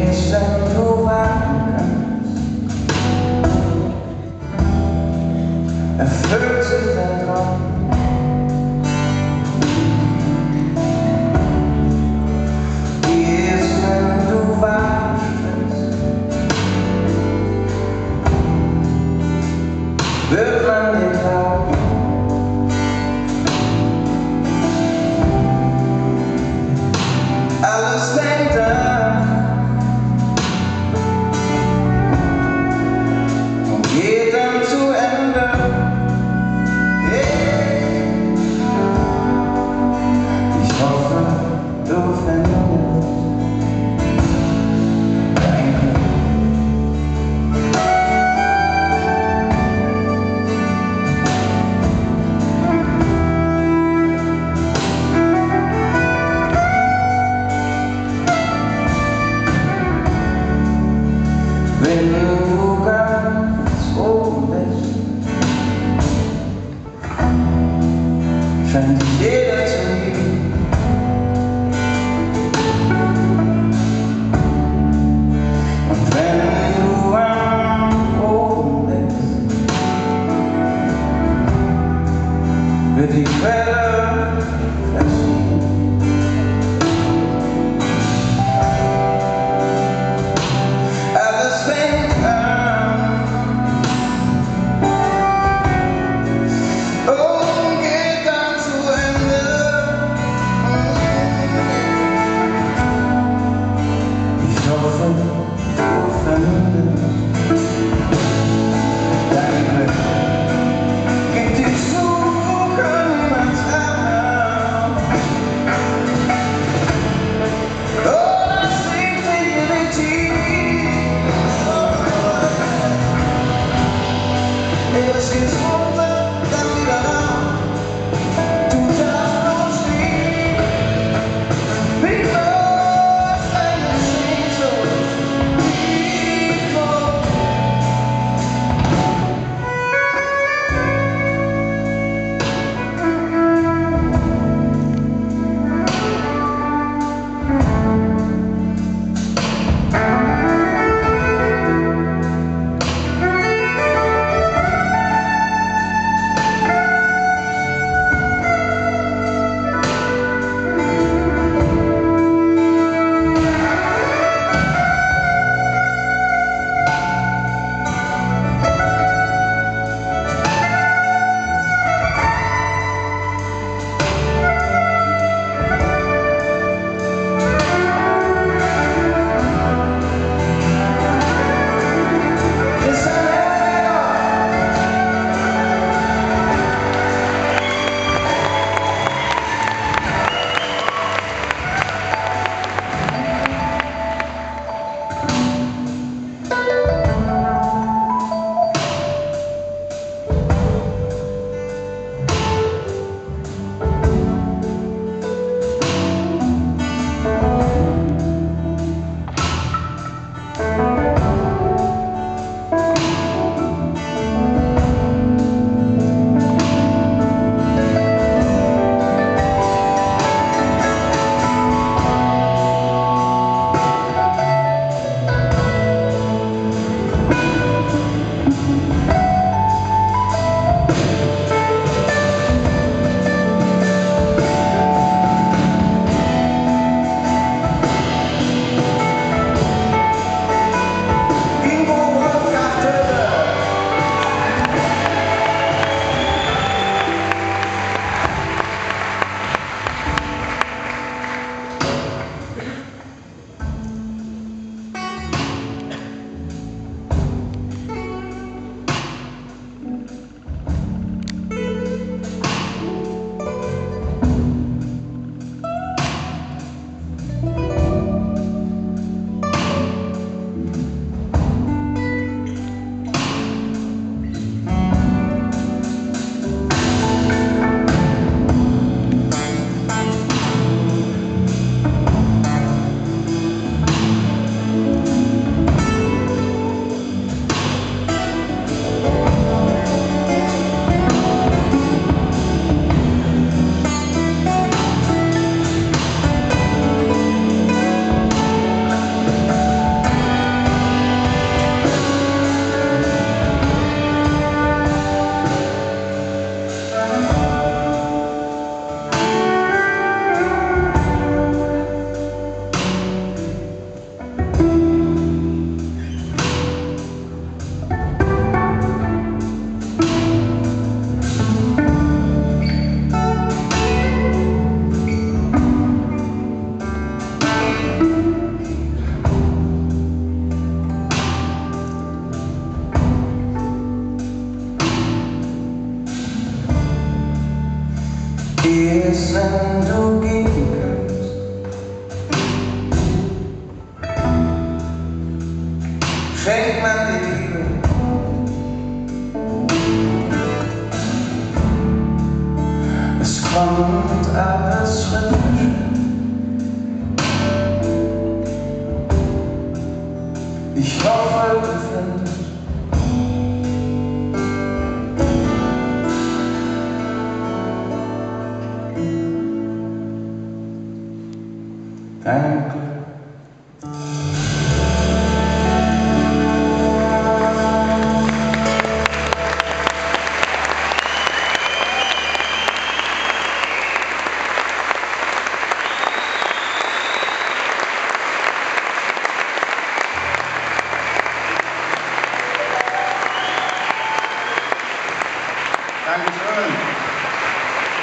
也算不枉 fé. wenn du Liebe. Es kommt alles rhythmisch. Ich hoffe, du findest. Ecco.